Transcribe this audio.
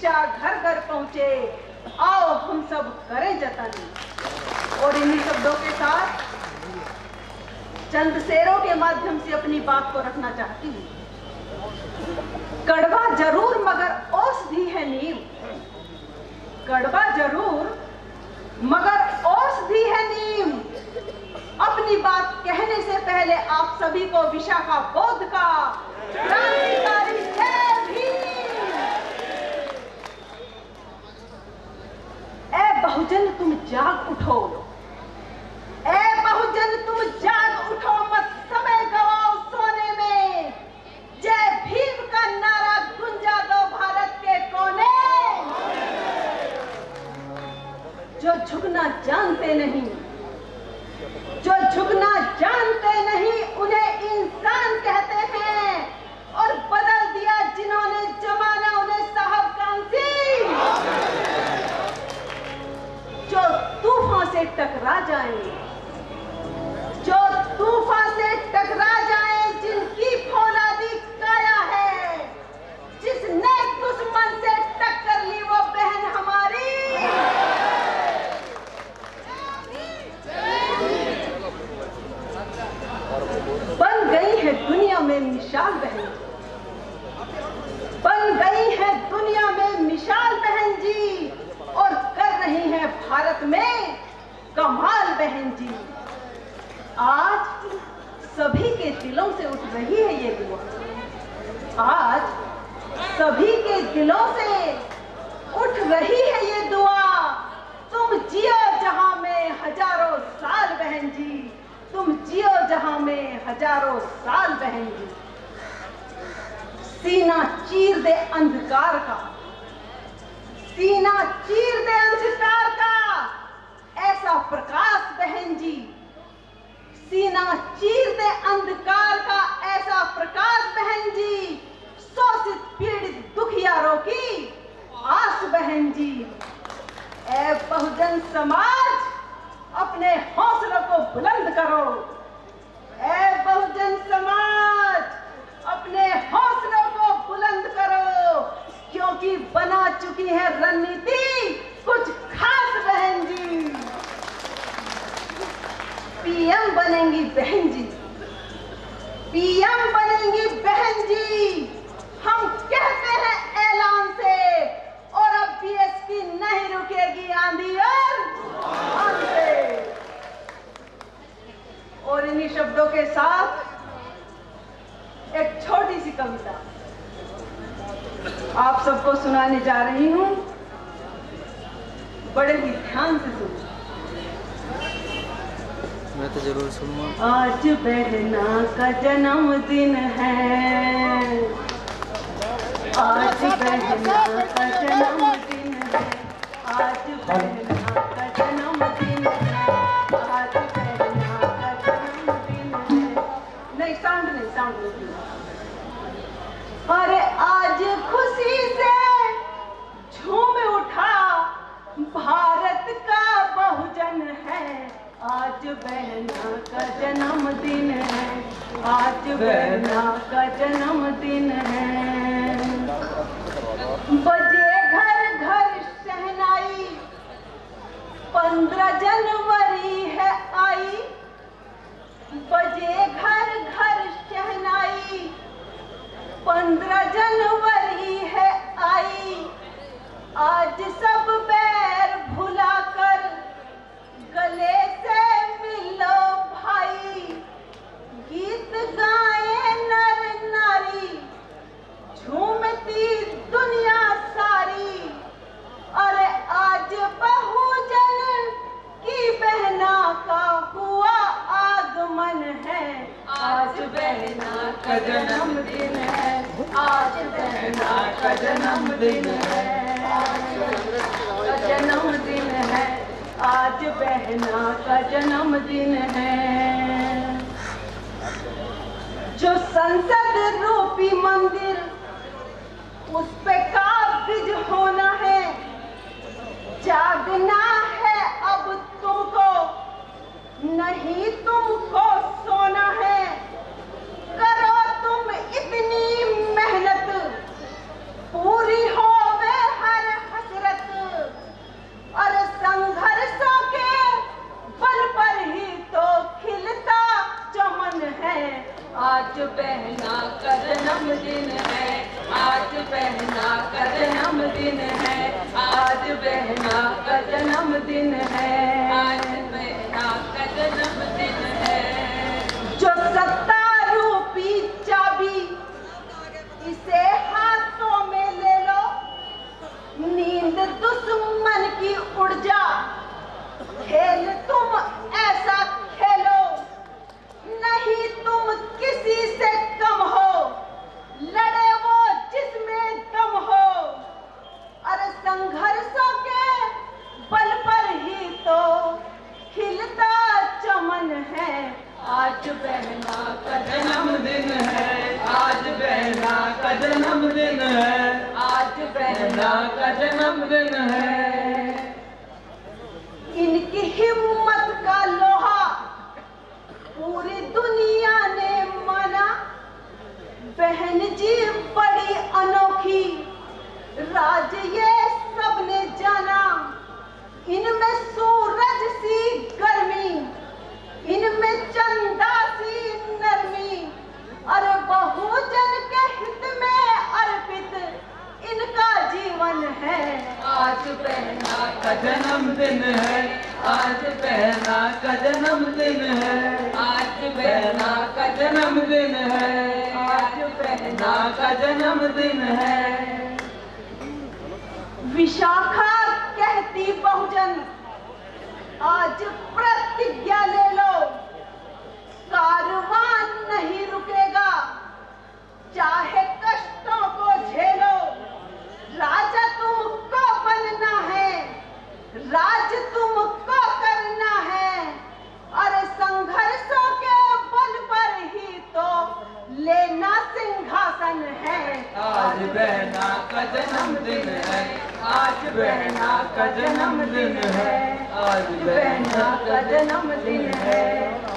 शिक्षा घर घर पहुँचे। आओ, हम सब करें जतन। और इन्हीं शब्दों के साथ चंद शेरों के माध्यम से अपनी बात को रखना चाहती हूँ। कड़वा ज़रूर, मगर औषधि है नीम कड़वा ज़रूर, मगर औषधि है नीम अपनी बात कहने से पहले आप सभी को विशाखा बौद्ध का क्रांतिकारी जय भीम ए बहुजन, तुम जाग उठो। ए बहुजन, तुम जाग उठो मत, समय गवाओ सोने में। जय भीम का नारा गुंजा दो भारत के कोने। जो झुकना जानते नहीं, जो झुकना जानते नहीं, उन्हें से टकरा जाएँगे। जो तूफ़ान से टकरा जाएँ जिनकी फौलादी काया है जिसने दुश्मन से टक्कर ली वो बहन हमारी बन गई है दुनिया में मिसाल बहन बन गई है दुनिया में मिसाल बहन जी और कर रही है भारत में कमाल बहन जी, आज सभी के दिलों से उठ रही है ये दुआ। आज सभी के दिलों से उठ रही है ये दुआ। तुम जियो जहाँ में हज़ारों साल बहन जी, तुम जियो जहाँ में हज़ारों साल बहन जी। सीना चीर दे अंधकार का, सीना चीर दे अंधकार का, ऐसा प्रकाश बहन जी सीना चीर दे अंधकार का ऐसा प्रकाश बहन जी शोषित पीड़ित दुखियारों की आस बहन जी ए बहुजन समाज अपने हौसलों को बुलंद करो। ए बहुजन समाज, अपने हौसलों को बुलंद करो, क्योंकि बना चुकी है रणनीति कुछ खास बहन जी। पीएम बनेंगी बहन जी। पीएम बनेंगी बहन जी। हम कहते हैं ऐलान से, और अब बीएसपी नहीं रुकेगी आंधी और तूफ़ान से और इन्हीं शब्दों के साथ एक छोटी सी कविता। आप सबको सुनाने जा रही हूँ। बड़े ही ध्यान से सुनो मैं तो ज़रूर सुनूँगा। आज बहना का जन्मदिन है। आज बहना का जन्मदिन है। आज बहना अरे आज खुशी से झूम उठा भारत का बहुजन है। आज बहना का जन्मदिन है। आज बहना का जन्मदिन है। बजे घर घर सहनाई, पंद्रह जनवरी है आज बहना का है है आज बहना का है जो संसद रूपी मंदिर, उस पे काबिज होना है, जागना है अब तुमको, नहीं तुमको सोना है। आज पहना कर हम दिन है। आज पहना कर हम दिन है। आज बहना का जन्मदिन है, आज बहना का जन्मदिन है, आज बहना का जन्मदिन है। इनकी हिम्मत जन्मदिन है। आज बहना का जन्मदिन है। विशाखा कहती बहुजन आज प्रतिज्ञा ले आज बहना का जन्मदिन है। आज बहना का जन्मदिन है। आज बहना का जन्मदिन है।